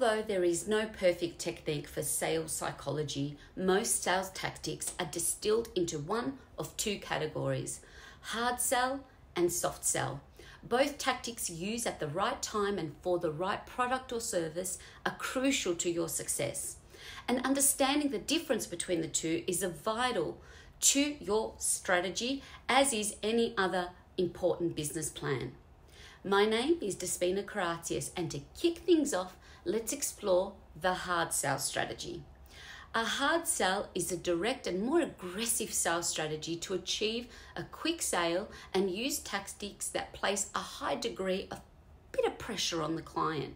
Although there is no perfect technique for sales psychology, most sales tactics are distilled into one of two categories hard sell and soft sell. Both tactics used at the right time and for the right product or service are crucial to your success. And understanding the difference between the two is a vital to your strategy, as is any other important business plan. My name is Despina Karatius, and to kick things off, let's explore the hard sell strategy. A hard sell is a direct and more aggressive sales strategy to achieve a quick sale and use tactics that place a high degree of bit of pressure on the client.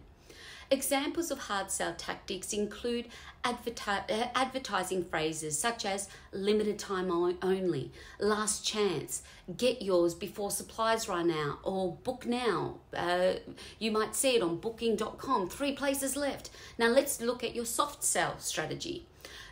Examples of hard sell tactics include adverti- uh, advertising phrases such as limited time only, last chance, get yours before supplies run out, or book now. Uh, you might see it on booking.com, three places left. Now let's look at your soft sell strategy.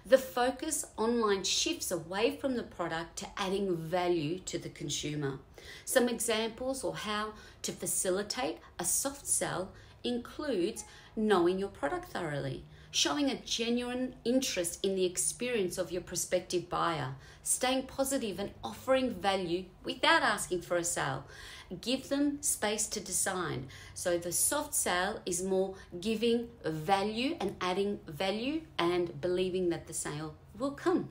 The focus online shifts away from the product to adding value to the consumer. Some examples or how to facilitate a soft sell includes knowing your product thoroughly, showing a genuine interest in the experience of your prospective buyer, staying positive and offering value without asking for a sale. Give them space to decide. So the soft sale is more giving value and adding value and believing that the sale will come.